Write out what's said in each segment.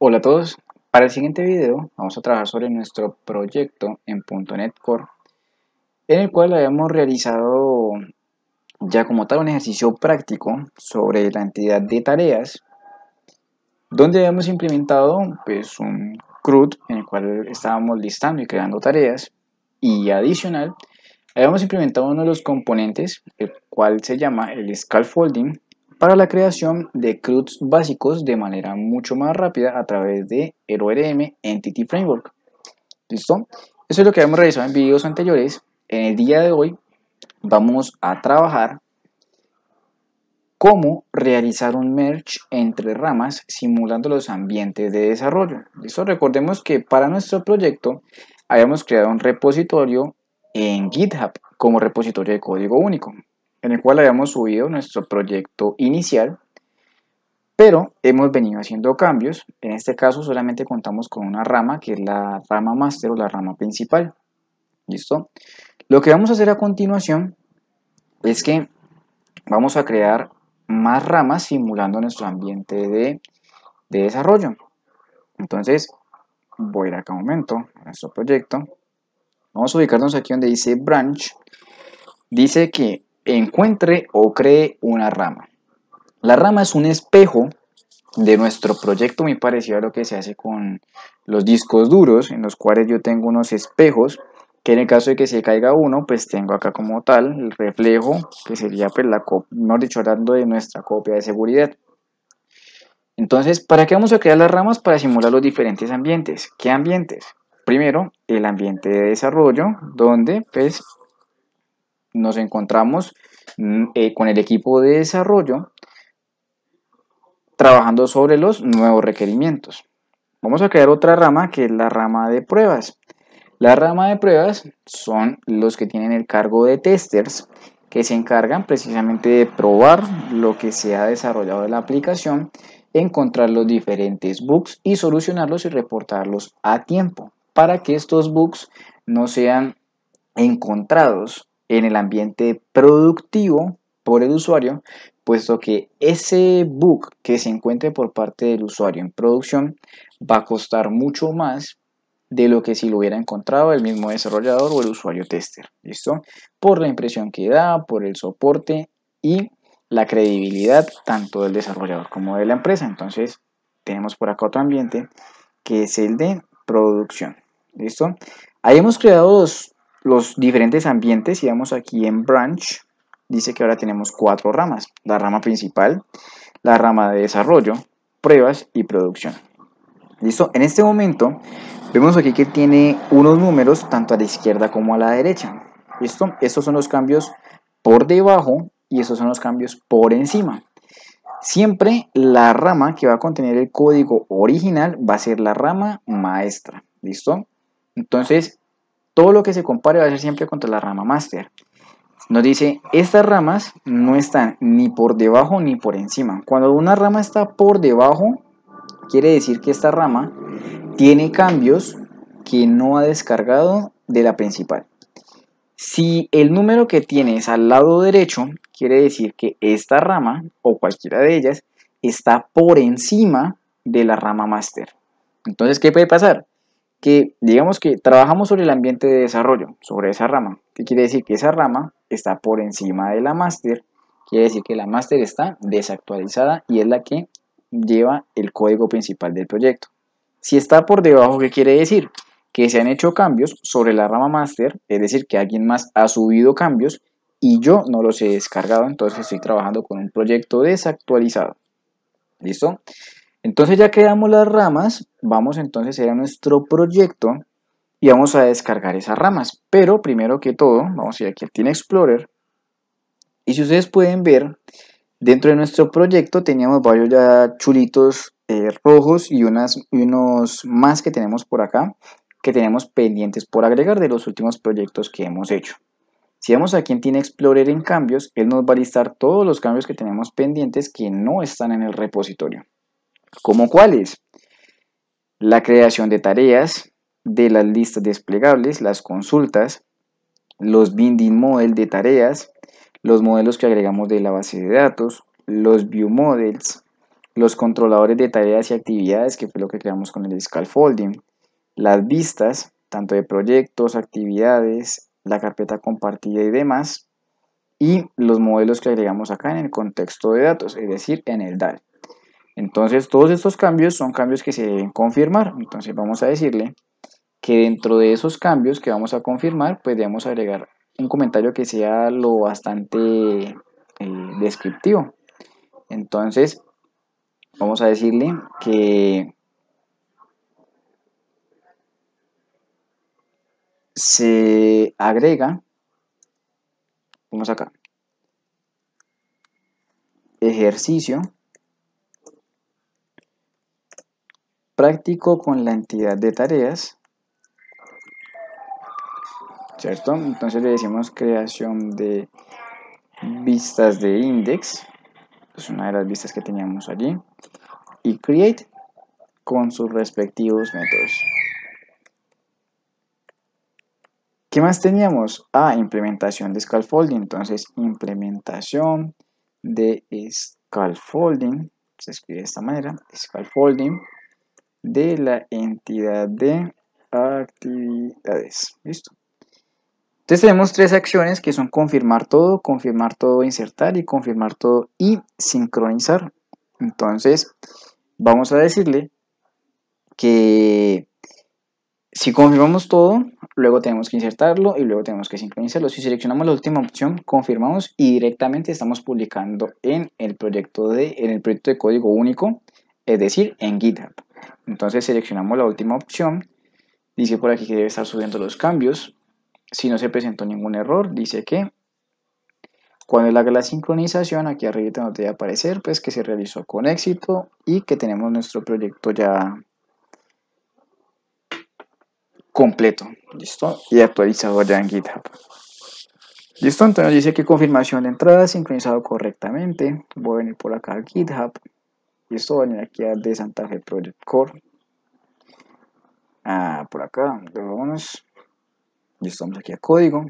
Hola a todos, para el siguiente video vamos a trabajar sobre nuestro proyecto en .NET Core en el cual habíamos realizado ya como tal un ejercicio práctico sobre la entidad de tareas donde habíamos implementado pues un CRUD en el cual estábamos listando y creando tareas y adicional habíamos implementado uno de los componentes el cual se llama el scaffolding para la creación de CRUDs básicos de manera mucho más rápida a través de el ORM Entity Framework. ¿Listo? Eso es lo que hemos realizado en videos anteriores. En el día de hoy vamos a trabajar cómo realizar un merge entre ramas simulando los ambientes de desarrollo. ¿Listo? Recordemos que para nuestro proyecto habíamos creado un repositorio en GitHub como repositorio de código único en el cual habíamos subido nuestro proyecto inicial, pero hemos venido haciendo cambios. En este caso solamente contamos con una rama, que es la rama master o la rama principal. ¿Listo? Lo que vamos a hacer a continuación es que vamos a crear más ramas simulando nuestro ambiente de, de desarrollo. Entonces, voy a ir acá un momento a nuestro proyecto. Vamos a ubicarnos aquí donde dice branch. Dice que encuentre o cree una rama. La rama es un espejo de nuestro proyecto muy parecido a lo que se hace con los discos duros, en los cuales yo tengo unos espejos, que en el caso de que se caiga uno, pues tengo acá como tal el reflejo, que sería pues la copia, dicho, hablando de nuestra copia de seguridad. Entonces, ¿para qué vamos a crear las ramas? Para simular los diferentes ambientes. ¿Qué ambientes? Primero, el ambiente de desarrollo, donde pues nos encontramos mm, eh, con el equipo de desarrollo trabajando sobre los nuevos requerimientos. Vamos a crear otra rama que es la rama de pruebas. La rama de pruebas son los que tienen el cargo de testers que se encargan precisamente de probar lo que se ha desarrollado de la aplicación, encontrar los diferentes bugs y solucionarlos y reportarlos a tiempo para que estos bugs no sean encontrados en el ambiente productivo por el usuario, puesto que ese bug que se encuentre por parte del usuario en producción va a costar mucho más de lo que si lo hubiera encontrado el mismo desarrollador o el usuario tester, ¿listo? Por la impresión que da, por el soporte y la credibilidad tanto del desarrollador como de la empresa. Entonces, tenemos por acá otro ambiente que es el de producción, ¿listo? Ahí hemos creado dos, los diferentes ambientes y vamos aquí en branch dice que ahora tenemos cuatro ramas. La rama principal la rama de desarrollo pruebas y producción. Listo en este momento vemos aquí que tiene unos números tanto a la izquierda como a la derecha. Listo estos son los cambios por debajo y estos son los cambios por encima. Siempre la rama que va a contener el código original va a ser la rama maestra. Listo entonces todo lo que se compare va a ser siempre contra la rama master. Nos dice, estas ramas no están ni por debajo ni por encima. Cuando una rama está por debajo, quiere decir que esta rama tiene cambios que no ha descargado de la principal. Si el número que tienes al lado derecho, quiere decir que esta rama o cualquiera de ellas está por encima de la rama master. Entonces, ¿qué puede pasar? Que digamos que trabajamos sobre el ambiente de desarrollo, sobre esa rama. ¿Qué quiere decir? Que esa rama está por encima de la master. Quiere decir que la master está desactualizada y es la que lleva el código principal del proyecto. Si está por debajo, ¿qué quiere decir? Que se han hecho cambios sobre la rama master, es decir, que alguien más ha subido cambios y yo no los he descargado, entonces estoy trabajando con un proyecto desactualizado. ¿Listo? Entonces ya creamos las ramas, vamos entonces a ir a nuestro proyecto y vamos a descargar esas ramas. Pero primero que todo, vamos a ir aquí al Team Explorer. Y si ustedes pueden ver, dentro de nuestro proyecto teníamos varios ya chulitos eh, rojos y, unas, unos más que tenemos por acá, que tenemos pendientes por agregar de los últimos proyectos que hemos hecho. Si vamos aquí en Team Explorer en cambios, él nos va a listar todos los cambios que tenemos pendientes que no están en el repositorio. ¿Como cuáles? La creación de tareas, de las listas desplegables, las consultas, los binding model de tareas, los modelos que agregamos de la base de datos, los view models, los controladores de tareas y actividades, que fue lo que creamos con el scaffolding, las vistas, tanto de proyectos, actividades, la carpeta compartida y demás, y los modelos que agregamos acá en el contexto de datos, es decir, en el DAL. Entonces, todos estos cambios son cambios que se deben confirmar. Entonces, vamos a decirle que dentro de esos cambios que vamos a confirmar, pues debemos agregar un comentario que sea lo bastante eh, descriptivo. Entonces, vamos a decirle que se agrega, vamos acá, ejercicio práctico con la entidad de tareas, ¿cierto? Entonces le decimos creación de vistas de index, es una de las vistas que teníamos allí, y create con sus respectivos métodos. ¿Qué más teníamos? Ah, implementación de scaffolding. Entonces, implementación de scaffolding. Se escribe de esta manera. Scaffolding de la entidad de actividades. ¿Listo? Entonces tenemos tres acciones que son confirmar todo, confirmar todo, insertar y confirmar todo y sincronizar. Entonces vamos a decirle que si confirmamos todo, luego tenemos que insertarlo y luego tenemos que sincronizarlo. Si seleccionamos la última opción, confirmamos y directamente estamos publicando en el proyecto de, en el proyecto de código único, es decir, en GitHub. Entonces seleccionamos la última opción. Dice por aquí que debe estar subiendo los cambios. Si no se presentó ningún error, dice que cuando haga la sincronización, aquí arriba nos debe aparecer pues que se realizó con éxito y que tenemos nuestro proyecto ya completo, ¿listo? Y actualizado ya en GitHub. ¿Listo? Entonces dice que confirmación de entrada, sincronizado correctamente. Voy a venir por acá a GitHub. Y esto va a venir aquí a de Santa Fe Project Core. Ah, por acá, vámonos. Y estamos aquí a código.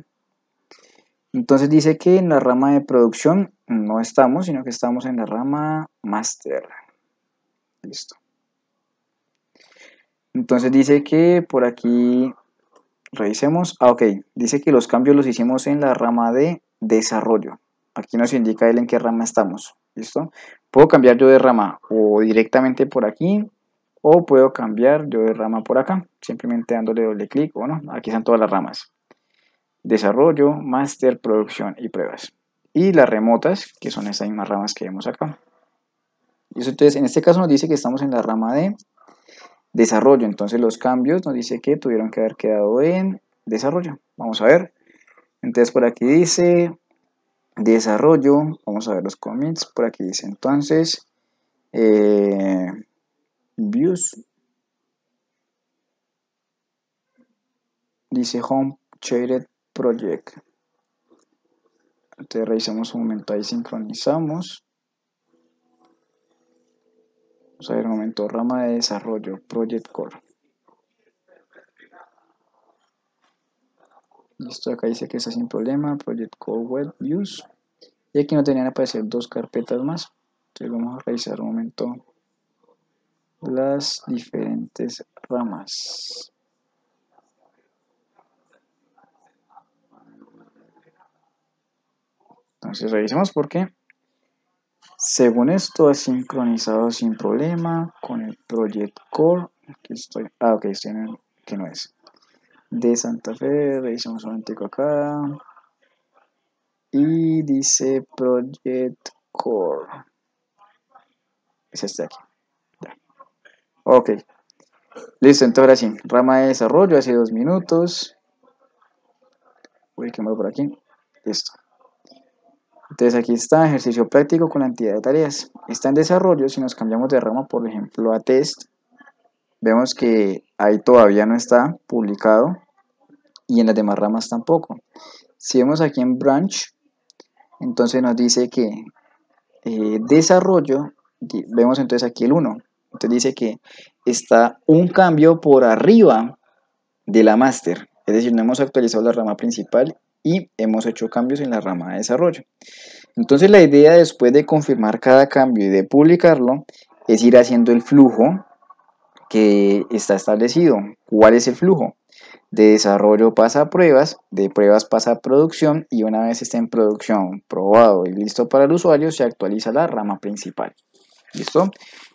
Entonces dice que en la rama de producción no estamos, sino que estamos en la rama master. Listo. Entonces dice que por aquí, revisemos. Ah, ok. Dice que los cambios los hicimos en la rama de desarrollo. Aquí nos indica él en qué rama estamos. ¿Listo? Puedo cambiar yo de rama o directamente por aquí o puedo cambiar yo de rama por acá, simplemente dándole doble clic o no, aquí están todas las ramas. Desarrollo, máster, producción y pruebas. Y las remotas, que son esas mismas ramas que vemos acá. Y entonces, en este caso nos dice que estamos en la rama de desarrollo, entonces los cambios nos dice que tuvieron que haber quedado en desarrollo. Vamos a ver. Entonces por aquí dice desarrollo, vamos a ver los commits, por aquí dice entonces, eh, views, dice home shaded project, entonces revisamos un momento, ahí sincronizamos, vamos a ver un momento, rama de desarrollo, project core, Listo, acá dice que está sin problema, Project Core Web Views. Y aquí no tenían aparecer dos carpetas más. Entonces vamos a revisar un momento las diferentes ramas. Entonces revisemos por qué. Según esto, ha sincronizado sin problema con el Project Core. Aquí estoy. Ah, ok, estoy en el que no es de Santa Fe, revisamos un momento acá. Y dice Project Core. Es este aquí. Ok. Listo, entonces ahora sí. Rama de desarrollo hace dos minutos. Voy a quemar por aquí. Listo. Entonces aquí está ejercicio práctico con la entidad de tareas. Está en desarrollo. Si nos cambiamos de rama, por ejemplo, a test, vemos que ahí todavía no está publicado y en las demás ramas tampoco. Si vemos aquí en branch, entonces nos dice que eh, desarrollo, vemos entonces aquí el 1. Entonces dice que está un cambio por arriba de la master. Es decir, no hemos actualizado la rama principal y hemos hecho cambios en la rama de desarrollo. Entonces la idea después de confirmar cada cambio y de publicarlo es ir haciendo el flujo que está establecido. ¿Cuál es el flujo? De desarrollo pasa a pruebas, de pruebas pasa a producción y una vez esté en producción, probado y listo para el usuario, se actualiza la rama principal. ¿Listo?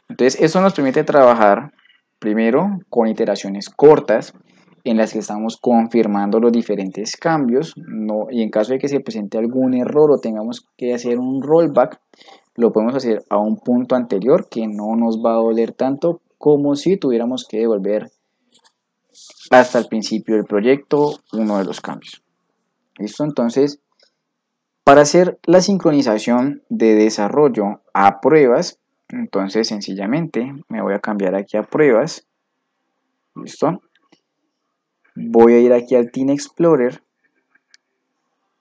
Entonces, eso nos permite trabajar primero con iteraciones cortas en las que estamos confirmando los diferentes cambios no, y en caso de que se presente algún error o tengamos que hacer un rollback, lo podemos hacer a un punto anterior que no nos va a doler tanto como si tuviéramos que devolver hasta el principio del proyecto uno de los cambios. ¿Listo? Entonces, para hacer la sincronización de desarrollo a pruebas, entonces sencillamente me voy a cambiar aquí a pruebas. ¿Listo? Voy a ir aquí al Team Explorer.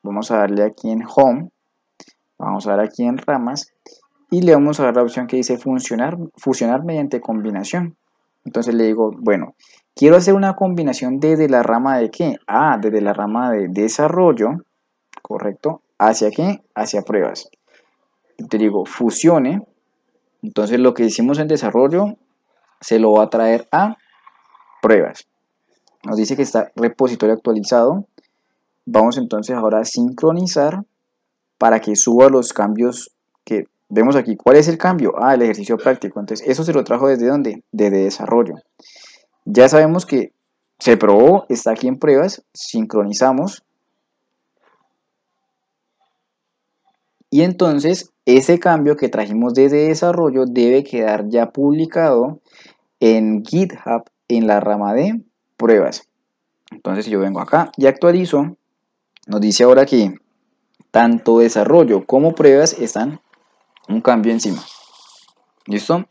Vamos a darle aquí en Home. Vamos a dar aquí en ramas. Y le vamos a dar la opción que dice funcionar, fusionar mediante combinación. Entonces le digo, bueno, quiero hacer una combinación desde la rama de qué? Ah, desde la rama de desarrollo, correcto, hacia qué? Hacia pruebas. Te digo, fusione. Entonces lo que hicimos en desarrollo se lo va a traer a pruebas. Nos dice que está repositorio actualizado. Vamos entonces ahora a sincronizar para que suba los cambios que vemos aquí. ¿Cuál es el cambio? Ah, el ejercicio práctico. Entonces, eso se lo trajo desde dónde? Desde desarrollo. Ya sabemos que se probó, está aquí en pruebas, sincronizamos. Y entonces, ese cambio que trajimos desde desarrollo debe quedar ya publicado en GitHub en la rama de pruebas. Entonces, si yo vengo acá y actualizo, nos dice ahora que tanto desarrollo como pruebas están un cambio encima. ¿Listo?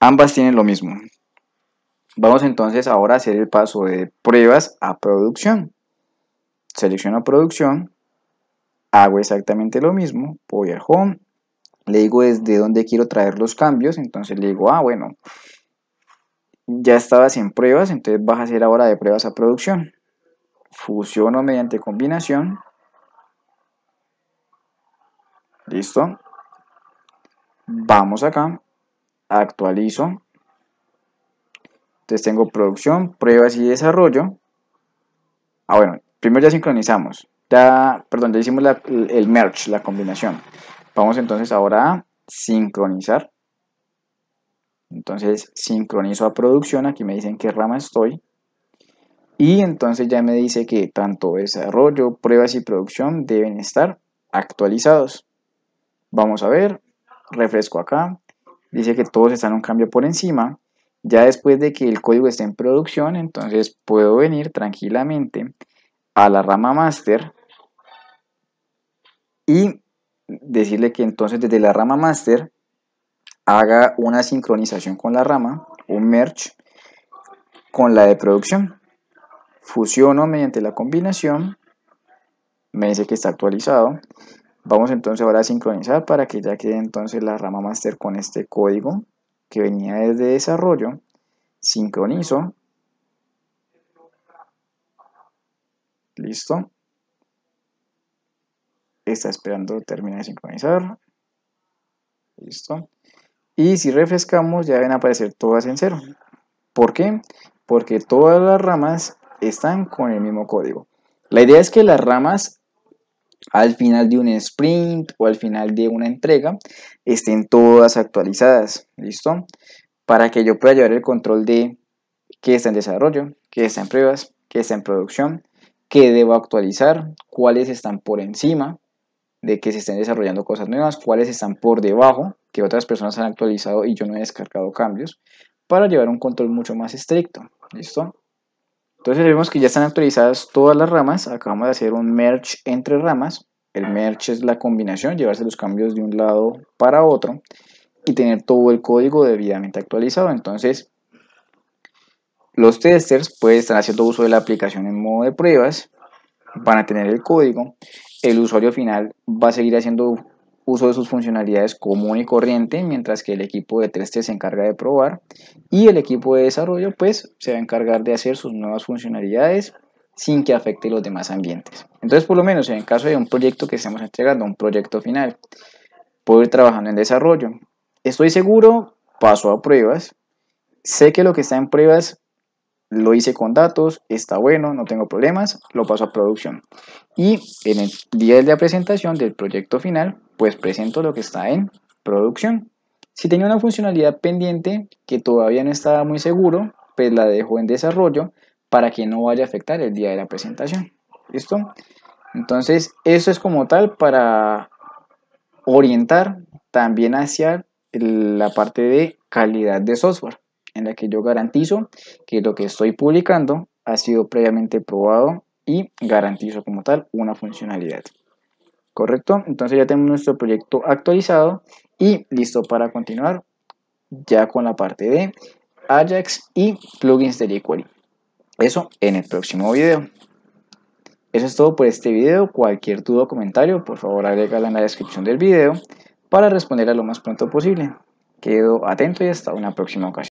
Ambas tienen lo mismo. Vamos entonces ahora a hacer el paso de pruebas a producción. Selecciono producción, hago exactamente lo mismo, voy al home, le digo desde dónde quiero traer los cambios, entonces le digo, ah, bueno, ya estabas en pruebas, entonces vas a hacer ahora de pruebas a producción. Fusiono mediante combinación. Listo. Vamos acá, actualizo. Entonces tengo producción, pruebas y desarrollo. Ah, bueno, primero ya sincronizamos. Ya, perdón, ya hicimos el merge, la combinación. Vamos entonces ahora a sincronizar. Entonces sincronizo a producción, aquí me dicen qué rama estoy. Y entonces ya me dice que tanto desarrollo, pruebas y producción deben estar actualizados. Vamos a ver, refresco acá. Dice que todos están un cambio por encima. Ya después de que el código esté en producción, entonces puedo venir tranquilamente a la rama master y decirle que entonces desde la rama master haga una sincronización con la rama, un merge con la de producción. Fusiono mediante la combinación, me dice que está actualizado. Vamos entonces ahora a sincronizar para que ya quede entonces la rama master con este código que venía desde desarrollo. Sincronizo. Listo. Está esperando terminar de sincronizar. Listo. Y si refrescamos ya deben aparecer todas en cero. ¿Por qué? Porque todas las ramas están con el mismo código. La idea es que las ramas al final de un sprint o al final de una entrega estén todas actualizadas. ¿Listo? Para que yo pueda llevar el control de qué está en desarrollo, qué está en pruebas, qué está en producción, qué debo actualizar, cuáles están por encima de que se estén desarrollando cosas nuevas, cuáles están por debajo que otras personas han actualizado y yo no he descargado cambios para llevar un control mucho más estricto. ¿Listo? Entonces vemos que ya están actualizadas todas las ramas. Acabamos de hacer un merge entre ramas. El merge es la combinación, llevarse los cambios de un lado para otro y tener todo el código debidamente actualizado. Entonces, los testers pueden estar haciendo uso de la aplicación en modo de pruebas, van a tener el código. El usuario final va a seguir haciendo uso de sus funcionalidades común y corriente, mientras que el equipo de test se encarga de probar y el equipo de desarrollo pues se va a encargar de hacer sus nuevas funcionalidades sin que afecte los demás ambientes. Entonces, por lo menos en el caso de un proyecto que estemos entregando, un proyecto final, puedo ir trabajando en desarrollo. Estoy seguro paso a pruebas. Sé que lo que está en pruebas lo hice con datos, está bueno, no tengo problemas, lo paso a producción. Y en el día de la presentación del proyecto final, pues presento lo que está en producción. Si tenía una funcionalidad pendiente que todavía no estaba muy seguro, pues la dejo en desarrollo para que no vaya a afectar el día de la presentación. ¿Listo? Entonces, eso es como tal para orientar también hacia la parte de calidad de software, en la que yo garantizo que lo que estoy publicando ha sido previamente probado y garantizo como tal una funcionalidad. ¿Correcto? Entonces ya tenemos nuestro proyecto actualizado y listo para continuar ya con la parte de Ajax y plugins de jQuery. Eso en el próximo video. Eso es todo por este video. Cualquier duda o comentario, por favor agrégala en la descripción del video para responderla lo más pronto posible. Quedo atento y hasta una próxima ocasión.